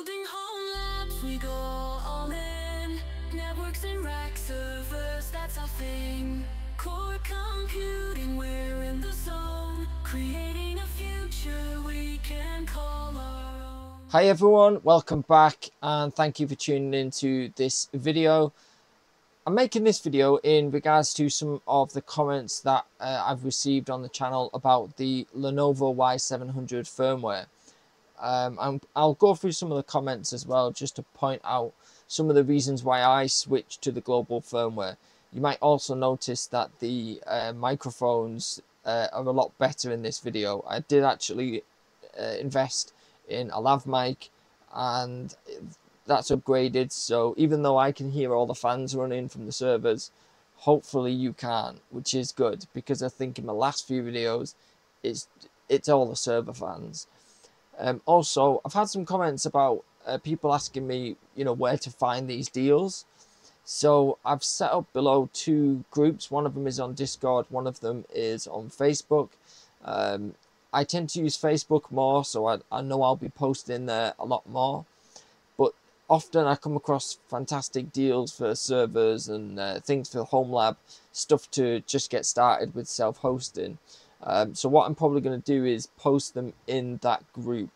Building home labs, we go all in. Networks and rack servers, that's our thing. Core computing, we're in the zone. Creating a future we can call our own. Hi everyone, welcome back and thank you for tuning into this video. I'm making this video in regards to some of the comments that uh, I've received on the channel about the Lenovo Y700 firmware. Um, i will go through some of the comments as well just to point out some of the reasons why I switched to the global firmware. You might also notice that the uh, microphones uh, are a lot better in this video. I did actually uh, invest in a lav mic and that's upgraded so even though I can hear all the fans running from the servers hopefully you can which is good because I think in my last few videos it's it's all the server fans um, also I've had some comments about uh, people asking me you know where to find these deals. So I've set up below two groups. One of them is on Discord one of them is on Facebook. Um, I tend to use Facebook more so I, I know I'll be posting there a lot more. But often I come across fantastic deals for servers and uh, things for home lab, stuff to just get started with self-hosting. Um, so what I'm probably going to do is post them in that group.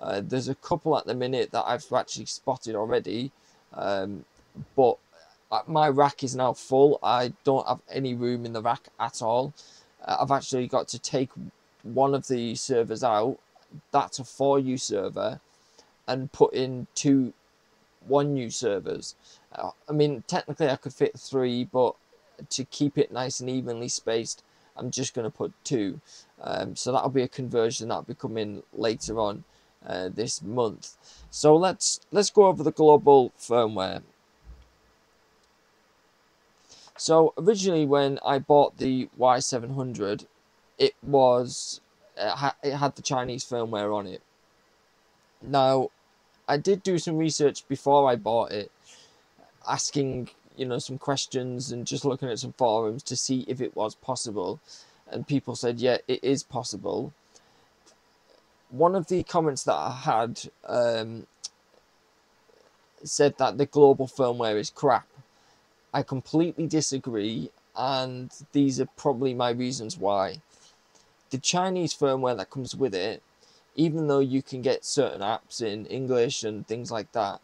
Uh, there's a couple at the minute that I've actually spotted already, um, but uh, my rack is now full. I don't have any room in the rack at all. Uh, I've actually got to take one of the servers out. That's a 4U server and put in two one new servers. Uh, I mean, technically I could fit three, but to keep it nice and evenly spaced, I'm just going to put two. Um, so that'll be a conversion that'll be coming later on uh, this month. So let's let's go over the global firmware. So originally when I bought the Y700, it was it had the Chinese firmware on it. Now I did do some research before I bought it, asking you know some questions and just looking at some forums to see if it was possible, and people said yeah it is possible. One of the comments that I had um, said that the global firmware is crap. I completely disagree, and these are probably my reasons why. The Chinese firmware that comes with it even though you can get certain apps in English and things like that,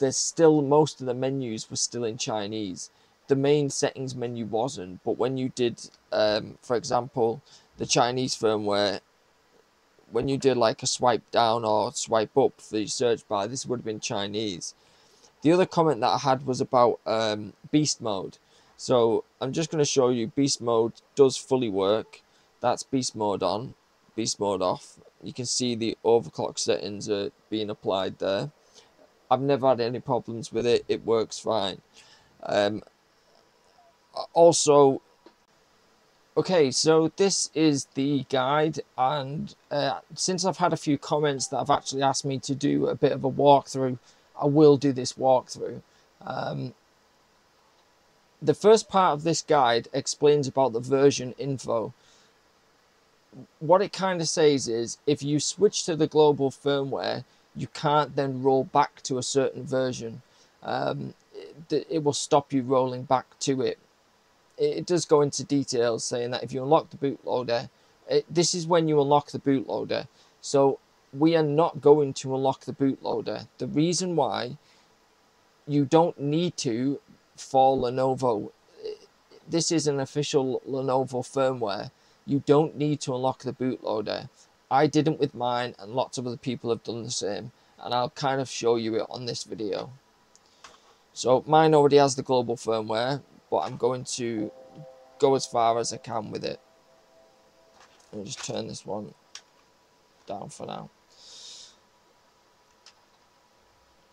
there's still most of the menus were still in Chinese. The main settings menu wasn't, but when you did, um, for example, the Chinese firmware, when you did like a swipe down or swipe up for the search bar, this would have been Chinese. The other comment that I had was about um, beast mode. So I'm just going to show you beast mode does fully work. That's beast mode on, beast mode off you can see the overclock settings are being applied there. I've never had any problems with it. It works fine. Um, also, okay, so this is the guide, and uh, since I've had a few comments that have actually asked me to do a bit of a walkthrough, I will do this walkthrough. Um, the first part of this guide explains about the version info what it kind of says is if you switch to the global firmware, you can't then roll back to a certain version. Um, it, it, will stop you rolling back to it. it. Does go into details saying that if you unlock the bootloader, it, this is when you unlock the bootloader. So we are not going to unlock the bootloader. The reason why you don't need to for Lenovo, this is an official Lenovo firmware you don't need to unlock the bootloader. I didn't with mine and lots of other people have done the same and I'll kind of show you it on this video. So mine already has the global firmware but I'm going to go as far as I can with it. Let me just turn this one down for now.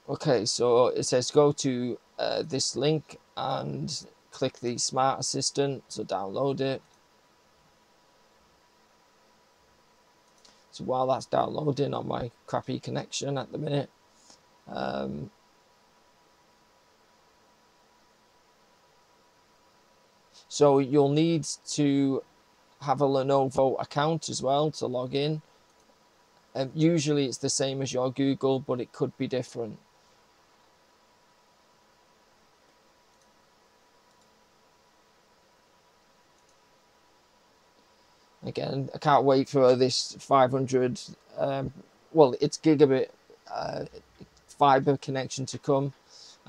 Okay, so it says go to uh, this link and click the Smart Assistant to download it. So while that's downloading on my crappy connection at the minute, um, so you'll need to have a Lenovo account as well to log in. Um, usually it's the same as your Google, but it could be different. Again, I can't wait for this 500, um, well, it's gigabit uh, fiber connection to come.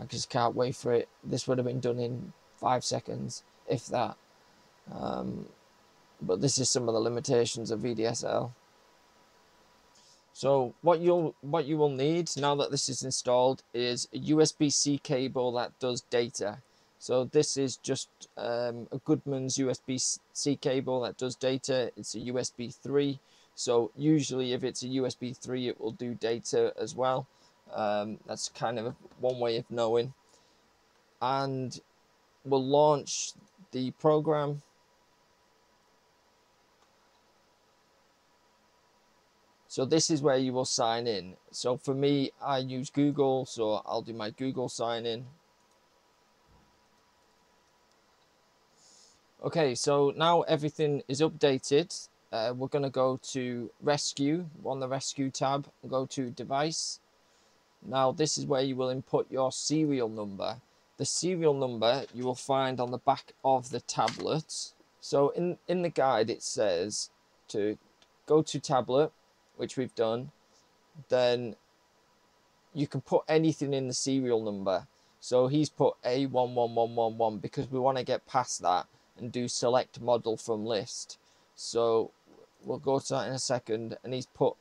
I just can't wait for it. This would have been done in five seconds, if that. Um, but this is some of the limitations of VDSL. So what you'll what you will need now that this is installed is a USB-C cable that does data. So this is just um, a Goodman's USB-C cable that does data. It's a USB 3. So usually if it's a USB 3 it will do data as well. Um, that's kind of one way of knowing. And we'll launch the program So this is where you will sign in. So for me, I use Google, so I'll do my Google sign in. Okay, so now everything is updated. Uh, we're going to go to Rescue, on the Rescue tab, go to Device. Now this is where you will input your serial number. The serial number you will find on the back of the tablet. So in, in the guide it says to go to tablet, which we've done, then you can put anything in the serial number. So he's put A11111 because we want to get past that and do select model from list. So we'll go to that in a second. And he's put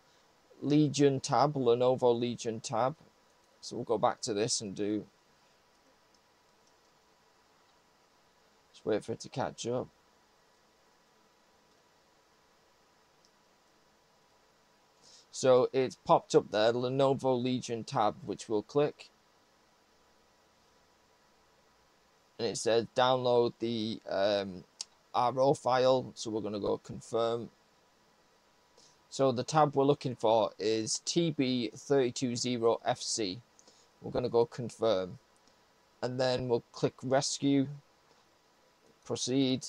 Legion tab, Lenovo Legion tab. So we'll go back to this and do. Just wait for it to catch up. So it's popped up there, Lenovo Legion tab, which we'll click. And it says download the um, RO file. So we're going to go confirm. So the tab we're looking for is TB320FC. We're going to go confirm. And then we'll click rescue, proceed,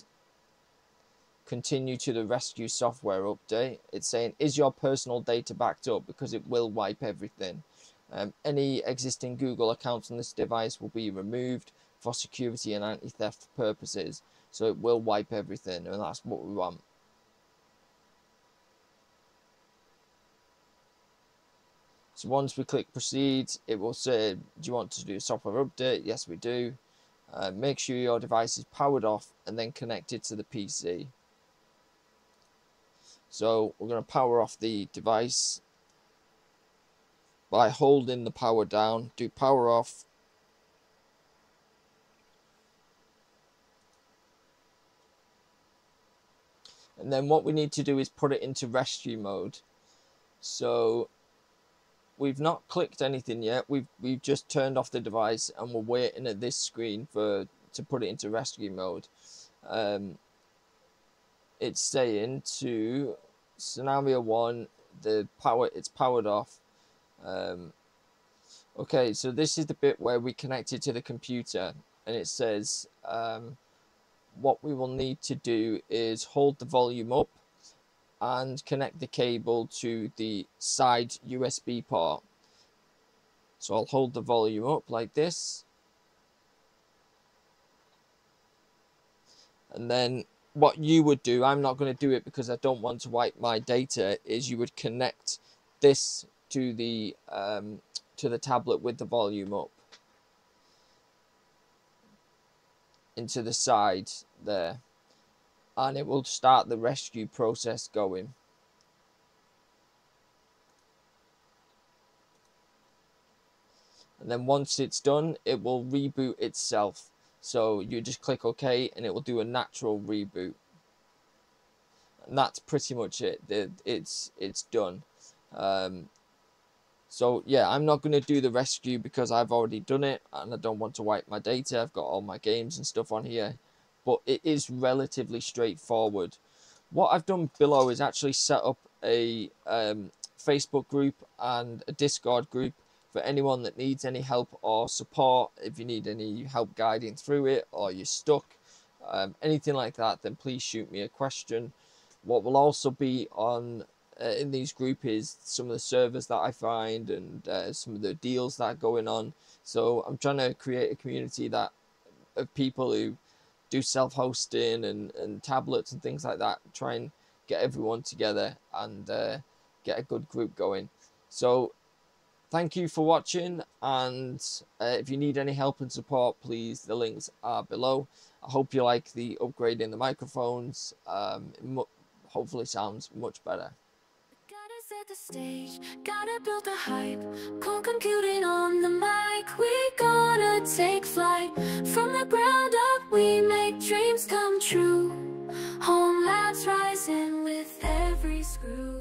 continue to the rescue software update. It's saying, is your personal data backed up? Because it will wipe everything. Um, any existing Google accounts on this device will be removed for security and anti-theft purposes. So it will wipe everything, and that's what we want. So once we click proceed, it will say, do you want to do a software update? Yes, we do. Uh, make sure your device is powered off and then connected to the PC. So we're going to power off the device by holding the power down. Do power off. And then what we need to do is put it into rescue mode. So we've not clicked anything yet. We've we've just turned off the device and we're waiting at this screen for to put it into rescue mode. Um, it's saying to scenario one the power it's powered off um, okay so this is the bit where we connect it to the computer and it says um, what we will need to do is hold the volume up and connect the cable to the side USB port. So I'll hold the volume up like this. And then what you would do, I'm not going to do it because I don't want to wipe my data, is you would connect this to the um, to the tablet with the volume up into the side there and it will start the rescue process going. And then once it's done, it will reboot itself. So you just click OK and it will do a natural reboot. And that's pretty much it. It's it's done. Um, so yeah, I'm not going to do the rescue because I've already done it and I don't want to wipe my data. I've got all my games and stuff on here. But it is relatively straightforward. What I've done below is actually set up a um, Facebook group and a Discord group for anyone that needs any help or support, if you need any help guiding through it or you're stuck, um, anything like that, then please shoot me a question. What will also be on uh, in these group is some of the servers that I find and uh, some of the deals that are going on. So I'm trying to create a community that of people who do self-hosting and, and tablets and things like that. Try and get everyone together and uh, get a good group going. So thank you for watching and uh, if you need any help and support please the links are below i hope you like the upgrade in the microphones um, hopefully sounds much better the stage, gotta build the hype. Core computing on the mic, we gonna take flight. From the ground up, we make dreams come true. Home labs rising with every screw.